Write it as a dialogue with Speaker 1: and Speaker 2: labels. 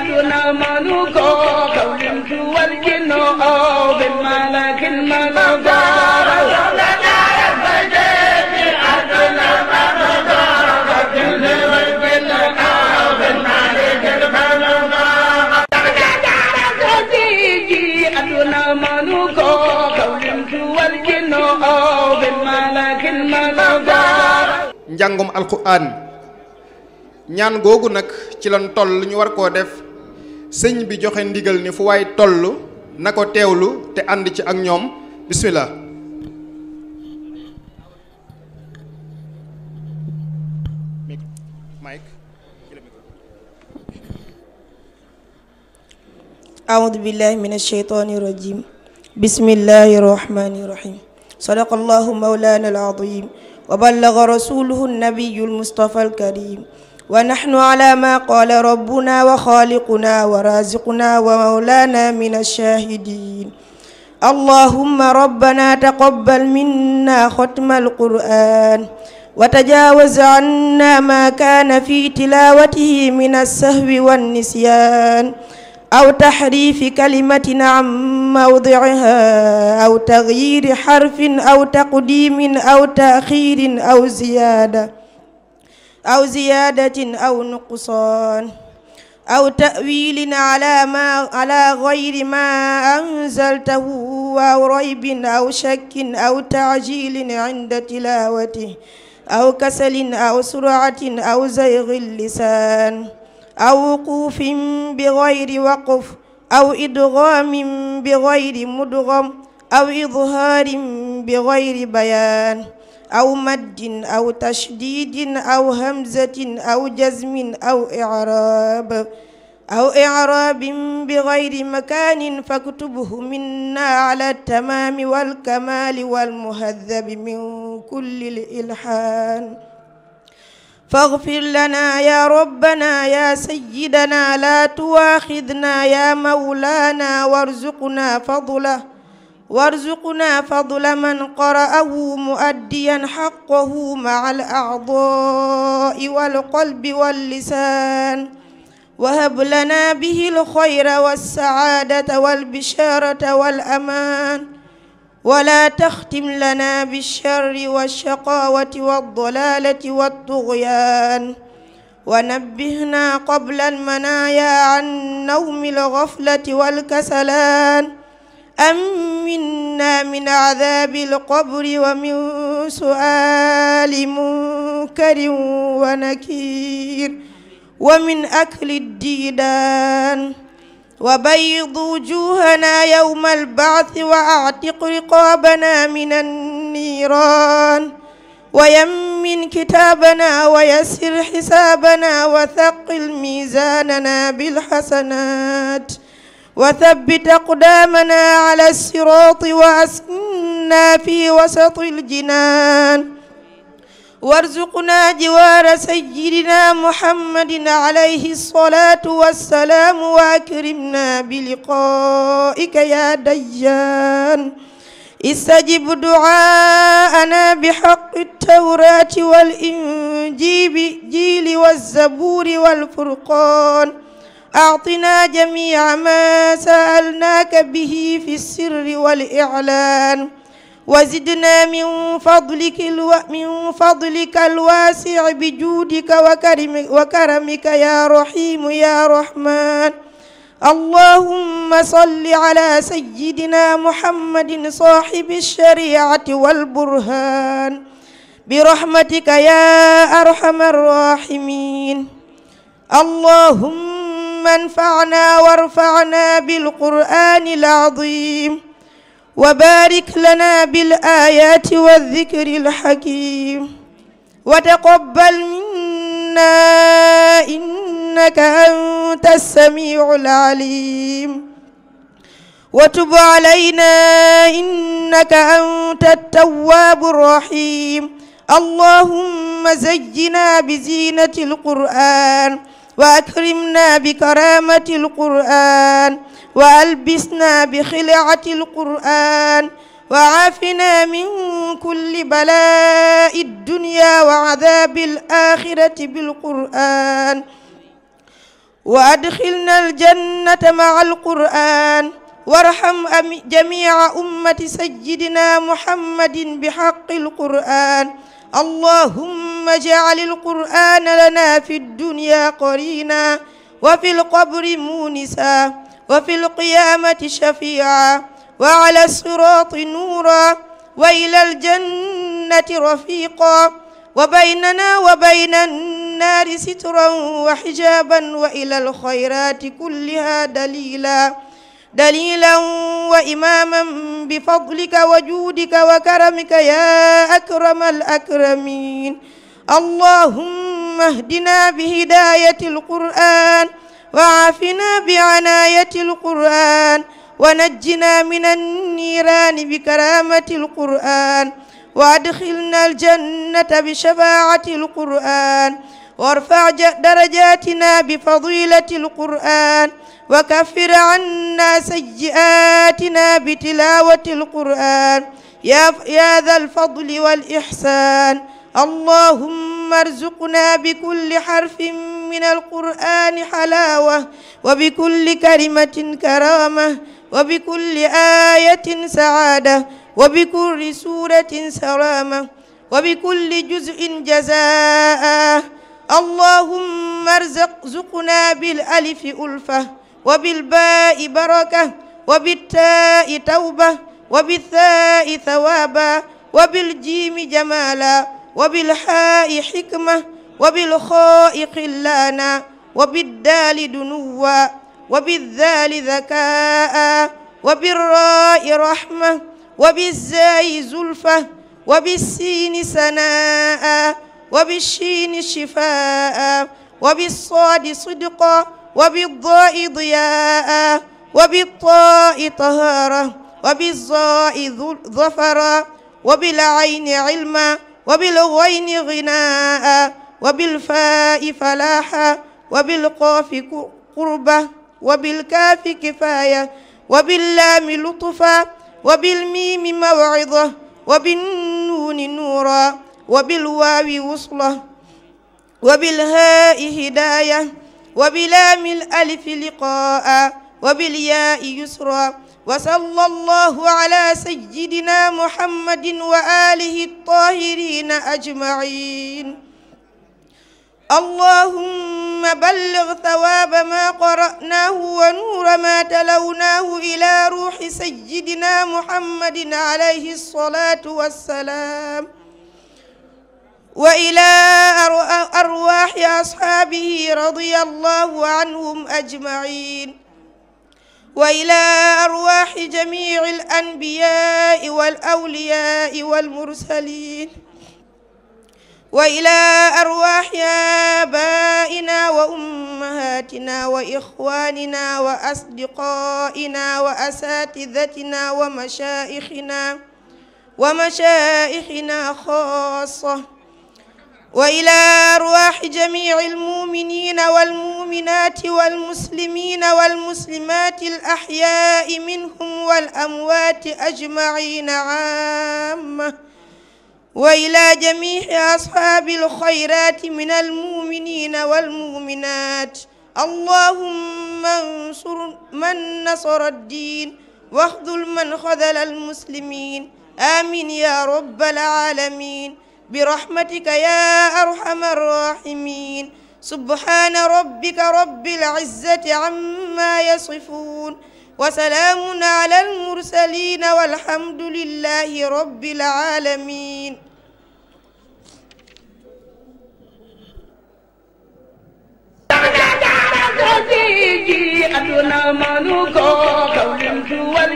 Speaker 1: àdduna mënu ko kaw lim tuwal ginnoo aw bi malakin mënu ko.
Speaker 2: Njàngum alquran ñaan googu nag ci lan toll ñu war koo def sëñ bi joxe ndigal ni fu waay toll na ko teewlu te ànd ci ak ñoom. Bismillah.
Speaker 3: أعوذ بالله من الشيطان الرجيم بسم الله الرحمن الرحيم صدق الله مولانا العظيم وبلغ رسوله النبي المصطفى الكريم ونحن على ما قال ربنا وخالقنا ورازقنا ومولانا من الشاهدين. اللهم ربنا تقبل منا ختم القرآن وتجاوز عنا ما كان في تلاوته من السهو والنسيان أو تحريف كلمة عن موضعها أو تغيير حرف أو تقديم أو تأخير أو زيادة. أو زيادة أو نقصان أو تأويل على ما على غير ما أنزلته أو ريب أو شك أو تعجيل عند تلاوته أو كسل أو سرعة أو زيغ اللسان أو وقوف بغير وقف أو إدغام بغير مدغم أو إظهار بغير بيان أو مد أو تشديد أو همزة أو جزم أو إعراب أو إعراب بغير مكان فاكتبه منا على التمام والكمال والمهذب من كل الإلحان. فاغفر لنا يا ربنا يا سيدنا لا تواخذنا يا مولانا وارزقنا فضله. وارزقنا فضل من قرأه مؤديا حقه مع الأعضاء والقلب واللسان. وهب لنا به الخير والسعادة والبشارة والأمان. ولا تختم لنا بالشر والشقاوة والضلالة والطغيان. ونبهنا قبل المنايا عن نوم الغفلة والكسلان. أمنا من عذاب القبر ومن سؤال منكر ونكير ومن أكل الديدان وبيض وجوهنا يوم البعث وأعتق رقابنا من النيران ويمن كتابنا ويسر حسابنا وثقل ميزاننا بالحسنات وثبت أقدامنا على الصراط وأسكنا في وسط الجنان. وارزقنا جوار سيدنا محمد عليه الصلاة والسلام وأكرمنا بلقائك يا ديان. استجب دعاءنا بحق التوراة والإنجيل والزبور والفرقان. أعطنا جميع ما سألناك به في السر والإعلان. وزدنا من فضلك ألو... من فضلك الواسع بجودك وكرم... وكرمك يا رحيم يا رحمن. اللهم صل على سيدنا محمد صاحب الشريعة والبرهان. برحمتك يا أرحم الراحمين. اللهم انفعنا وارفعنا بالقرآن العظيم وبارك لنا بالآيات والذكر الحكيم وتقبل منا إنك أنت السميع العليم وتب علينا إنك أنت التواب الرحيم اللهم زينا بزينة القرآن وأكرمنا بكرامة القرآن وألبسنا بخلعة القرآن وعافنا من كل بلاء الدنيا وعذاب الآخرة بالقرآن. وأدخلنا الجنة مع القرآن وارحم جميع أمة سيدنا محمد بحق القرآن. اللهم اجعل القرآن لنا في الدنيا قرينا وفي القبر مونسا وفي القيامة شفيعا وعلى الصراط نورا وإلى الجنة رفيقا. وبيننا وبين النار سترا وحجابا وإلى الخيرات كلها دليلا. دليلا وإماما بفضلك وجودك وكرمك يا أكرم الأكرمين. اللهم اهدنا بهداية القرآن وعافنا بعناية القرآن ونجنا من النيران بكرامة القرآن وأدخلنا الجنة بشفاعة القرآن وارفع درجاتنا بفضيلة القرآن وكفر عنا سيئاتنا بتلاوة القرآن. يا يا ذا الفضل والإحسان. اللهم ارزقنا بكل حرف من القرآن حلاوة وبكل كلمة كرامة وبكل آية سعادة وبكل سورة سرامة وبكل جزء جزاء. اللهم ارزقنا بالألف ألفة. وبالباء بركة وبالتاء توبة وبالثاء ثوابا وبالجيم جمالا وبالحاء حكمة وبالخاء خلانا وبالدال دنوا وبالذال ذكاء وبالراء رحمة وبالزاي زلفة وبالسين سناء وبالشين شفاء وبالصاد صدقا وبالضاء ضياء وبالطاء طهارة وبالظاء ظفرا وبالعين علما وبالغين غناء وبالفاء فلاحا وبالقاف قربة وبالكاف كفاية وباللام لطفا وبالميم موعظة وبالنون نورا وبالواو وصلة وبالهاء هداية. وبلام الألف لقاء وبالياء يسرا وصلى الله على سيدنا محمد وآله الطاهرين أجمعين. اللهم بلغ ثواب ما قرأناه ونور ما تلوناه إلى روح سيدنا محمد عليه الصلاة والسلام. وإلى أر- أرواح أصحابه رضي الله عنهم أجمعين. وإلى أرواح جميع الأنبياء والأولياء والمرسلين. وإلى أرواح آبائنا وأمهاتنا وإخواننا وأصدقائنا وأساتذتنا ومشايخنا ومشايخنا خاصة. وإلى أرواح جميع المؤمنين والمؤمنات والمسلمين والمسلمات الأحياء منهم والأموات أجمعين عامة. وإلى جميع أصحاب الخيرات من المؤمنين والمؤمنات. اللهم انصر من نصر الدين واخذل من خذل المسلمين. آمين يا رب العالمين. برحمتك يا أرحم الراحمين. سبحان ربك رب العزة عما يصفون. وسلام على المرسلين والحمد لله رب العالمين.
Speaker 1: ji aduna manu ko kawlim tu wal